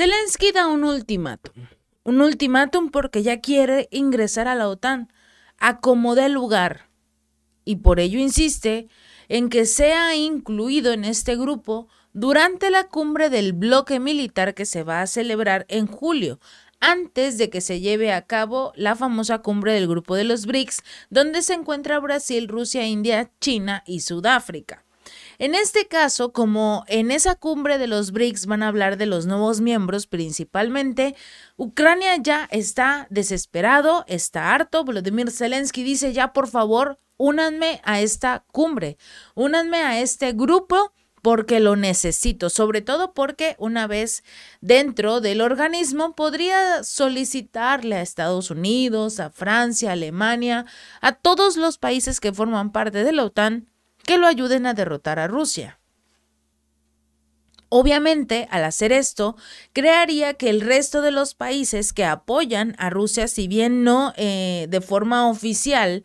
Zelensky da un ultimátum. Un ultimátum porque ya quiere ingresar a la OTAN, acomode lugar. Y por ello insiste en que sea incluido en este grupo durante la cumbre del bloque militar que se va a celebrar en julio, antes de que se lleve a cabo la famosa cumbre del grupo de los BRICS, donde se encuentra Brasil, Rusia, India, China y Sudáfrica. En este caso, como en esa cumbre de los BRICS van a hablar de los nuevos miembros principalmente, Ucrania ya está desesperado, está harto. Volodymyr Zelensky dice ya por favor, únanme a esta cumbre, únanme a este grupo porque lo necesito, sobre todo porque una vez dentro del organismo podría solicitarle a Estados Unidos, a Francia, a Alemania, a todos los países que forman parte de la OTAN, que lo ayuden a derrotar a Rusia. Obviamente, al hacer esto, crearía que el resto de los países que apoyan a Rusia, si bien no eh, de forma oficial,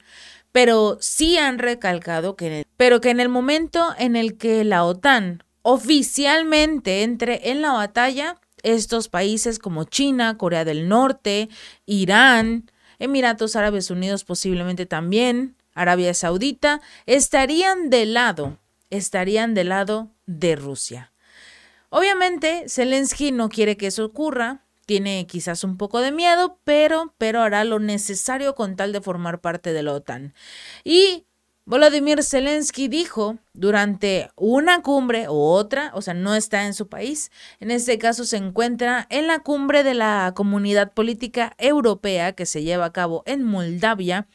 pero sí han recalcado que, pero que en el momento en el que la OTAN oficialmente entre en la batalla, estos países como China, Corea del Norte, Irán, Emiratos Árabes Unidos posiblemente también, Arabia Saudita, estarían del lado, estarían del lado de Rusia. Obviamente, Zelensky no quiere que eso ocurra, tiene quizás un poco de miedo, pero, pero hará lo necesario con tal de formar parte de la OTAN. Y Volodymyr Zelensky dijo durante una cumbre o otra, o sea, no está en su país, en este caso se encuentra en la cumbre de la Comunidad Política Europea que se lleva a cabo en Moldavia.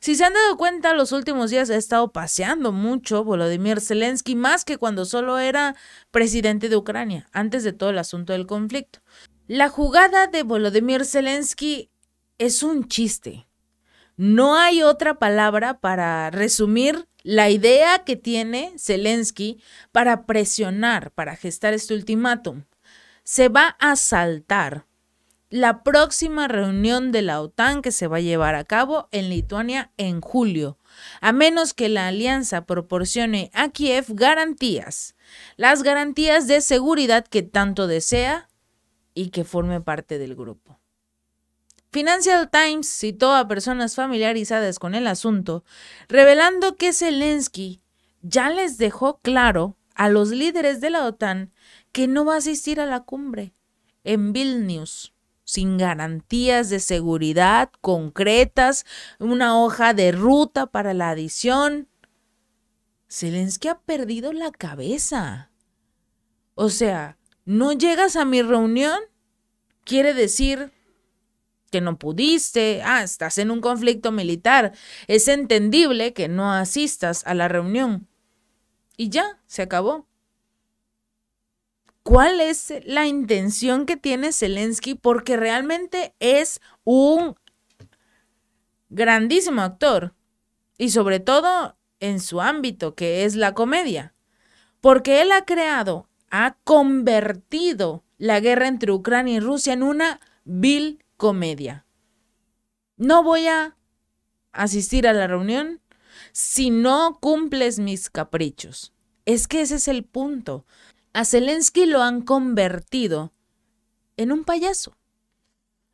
Si se han dado cuenta, los últimos días ha estado paseando mucho Volodymyr Zelensky, más que cuando solo era presidente de Ucrania, antes de todo el asunto del conflicto. La jugada de Volodymyr Zelensky es un chiste. No hay otra palabra para resumir la idea que tiene Zelensky para presionar, para gestar este ultimátum. Se va a saltar la próxima reunión de la OTAN que se va a llevar a cabo en Lituania en julio, a menos que la alianza proporcione a Kiev garantías, las garantías de seguridad que tanto desea y que forme parte del grupo. Financial Times citó a personas familiarizadas con el asunto, revelando que Zelensky ya les dejó claro a los líderes de la OTAN que no va a asistir a la cumbre en Vilnius sin garantías de seguridad concretas, una hoja de ruta para la adición. Zelensky ha perdido la cabeza. O sea, no llegas a mi reunión, quiere decir que no pudiste, ah, estás en un conflicto militar, es entendible que no asistas a la reunión. Y ya, se acabó. ¿Cuál es la intención que tiene Zelensky? Porque realmente es un grandísimo actor y sobre todo en su ámbito, que es la comedia. Porque él ha creado ha convertido la guerra entre Ucrania y Rusia en una vil comedia. No voy a asistir a la reunión si no cumples mis caprichos. Es que ese es el punto. A Zelensky lo han convertido en un payaso,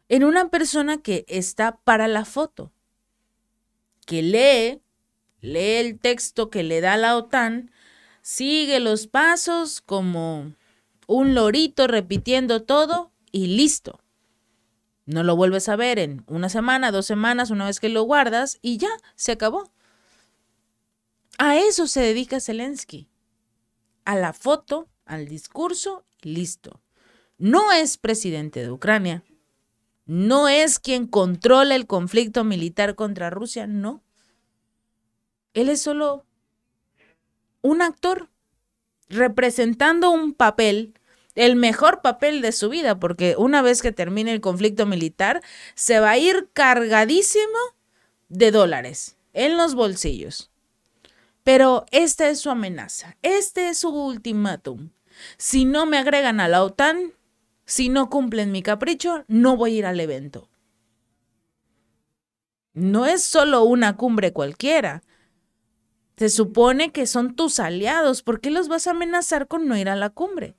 en una persona que está para la foto, que lee, lee el texto que le da la OTAN sigue los pasos como un lorito repitiendo todo y listo. No lo vuelves a ver en una semana, dos semanas, una vez que lo guardas y ya, se acabó. A eso se dedica Zelensky. A la foto, al discurso listo. No es presidente de Ucrania. No es quien controla el conflicto militar contra Rusia, no. Él es solo un actor representando un papel, el mejor papel de su vida, porque una vez que termine el conflicto militar, se va a ir cargadísimo de dólares en los bolsillos. Pero esta es su amenaza, este es su ultimátum. Si no me agregan a la OTAN, si no cumplen mi capricho, no voy a ir al evento. No es solo una cumbre cualquiera, se supone que son tus aliados. ¿Por qué los vas a amenazar con no ir a la cumbre?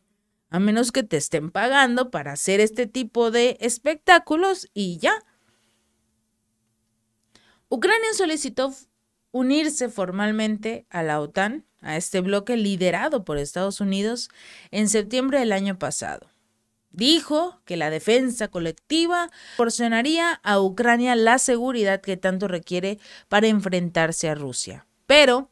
A menos que te estén pagando para hacer este tipo de espectáculos y ya. Ucrania solicitó unirse formalmente a la OTAN, a este bloque liderado por Estados Unidos, en septiembre del año pasado. Dijo que la defensa colectiva proporcionaría a Ucrania la seguridad que tanto requiere para enfrentarse a Rusia. Pero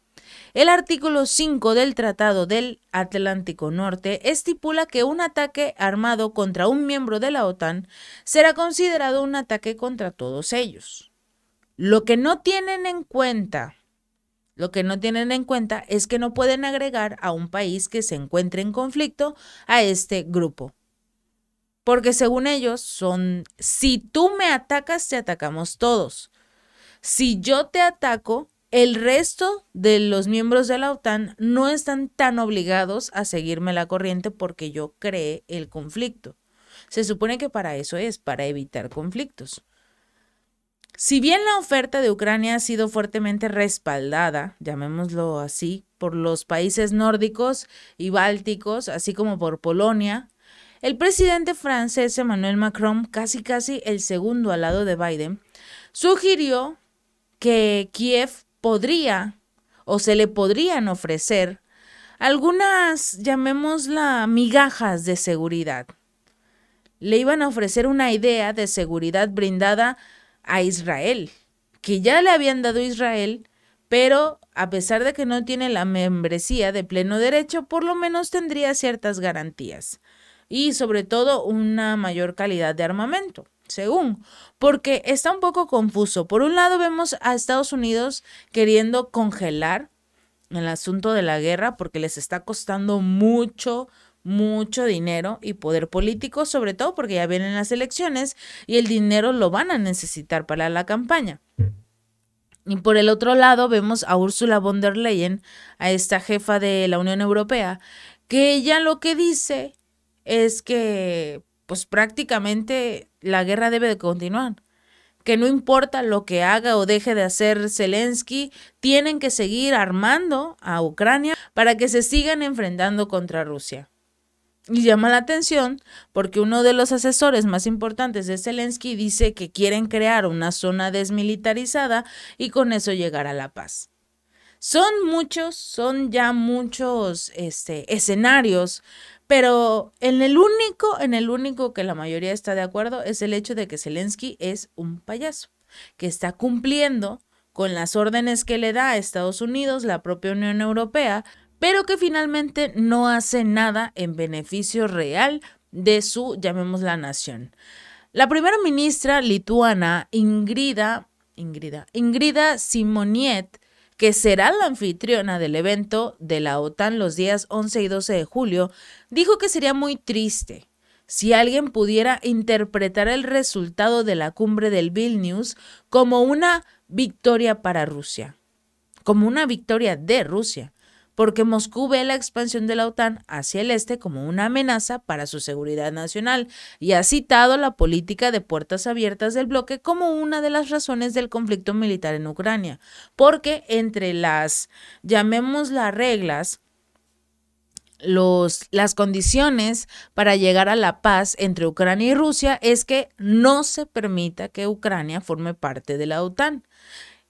el artículo 5 del Tratado del Atlántico Norte estipula que un ataque armado contra un miembro de la OTAN será considerado un ataque contra todos ellos. Lo que no tienen en cuenta, lo que no tienen en cuenta es que no pueden agregar a un país que se encuentre en conflicto a este grupo. Porque según ellos son, si tú me atacas, te atacamos todos. Si yo te ataco, el resto de los miembros de la OTAN no están tan obligados a seguirme la corriente porque yo creé el conflicto. Se supone que para eso es, para evitar conflictos. Si bien la oferta de Ucrania ha sido fuertemente respaldada, llamémoslo así, por los países nórdicos y bálticos, así como por Polonia, el presidente francés Emmanuel Macron, casi casi el segundo al lado de Biden, sugirió que Kiev podría o se le podrían ofrecer algunas, llamémosla, migajas de seguridad. Le iban a ofrecer una idea de seguridad brindada a Israel, que ya le habían dado Israel, pero a pesar de que no tiene la membresía de pleno derecho, por lo menos tendría ciertas garantías y sobre todo una mayor calidad de armamento según, porque está un poco confuso. Por un lado vemos a Estados Unidos queriendo congelar el asunto de la guerra porque les está costando mucho, mucho dinero y poder político, sobre todo porque ya vienen las elecciones y el dinero lo van a necesitar para la campaña. Y por el otro lado vemos a Ursula von der Leyen, a esta jefa de la Unión Europea, que ella lo que dice es que pues prácticamente la guerra debe de continuar. Que no importa lo que haga o deje de hacer Zelensky, tienen que seguir armando a Ucrania para que se sigan enfrentando contra Rusia. Y llama la atención porque uno de los asesores más importantes de Zelensky dice que quieren crear una zona desmilitarizada y con eso llegar a la paz. Son muchos, son ya muchos este, escenarios pero en el único, en el único que la mayoría está de acuerdo es el hecho de que Zelensky es un payaso, que está cumpliendo con las órdenes que le da a Estados Unidos, la propia Unión Europea, pero que finalmente no hace nada en beneficio real de su, llamémosla, nación. La primera ministra lituana, Ingrida, Ingrida, Ingrida Simoniet, que será la anfitriona del evento de la OTAN los días 11 y 12 de julio, dijo que sería muy triste si alguien pudiera interpretar el resultado de la cumbre del Vilnius como una victoria para Rusia, como una victoria de Rusia, porque Moscú ve la expansión de la OTAN hacia el este como una amenaza para su seguridad nacional y ha citado la política de puertas abiertas del bloque como una de las razones del conflicto militar en Ucrania, porque entre las, llamémoslas reglas, los, las condiciones para llegar a la paz entre Ucrania y Rusia es que no se permita que Ucrania forme parte de la OTAN.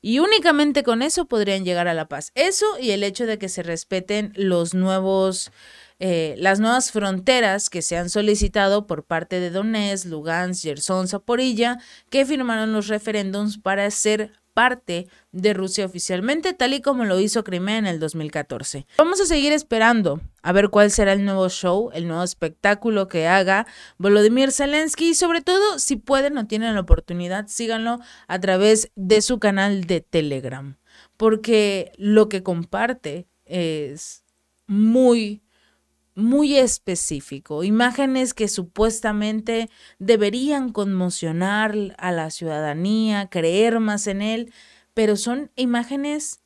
Y únicamente con eso podrían llegar a la paz. Eso y el hecho de que se respeten los nuevos, eh, las nuevas fronteras que se han solicitado por parte de Donetsk, Lugansk, Gerson, Zaporilla, que firmaron los referéndums para ser parte de Rusia oficialmente, tal y como lo hizo Crimea en el 2014. Vamos a seguir esperando a ver cuál será el nuevo show, el nuevo espectáculo que haga Volodymyr Zelensky y sobre todo, si pueden o tienen la oportunidad, síganlo a través de su canal de Telegram, porque lo que comparte es muy muy específico, imágenes que supuestamente deberían conmocionar a la ciudadanía, creer más en él, pero son imágenes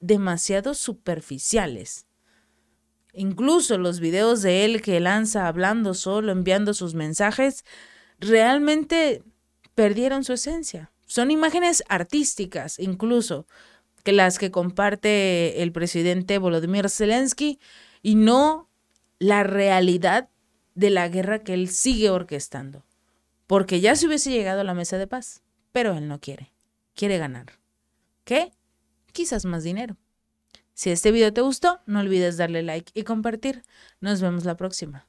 demasiado superficiales. Incluso los videos de él que lanza hablando solo, enviando sus mensajes, realmente perdieron su esencia. Son imágenes artísticas, incluso, que las que comparte el presidente Volodymyr Zelensky, y no la realidad de la guerra que él sigue orquestando. Porque ya se hubiese llegado a la mesa de paz, pero él no quiere. Quiere ganar. ¿Qué? Quizás más dinero. Si este video te gustó, no olvides darle like y compartir. Nos vemos la próxima.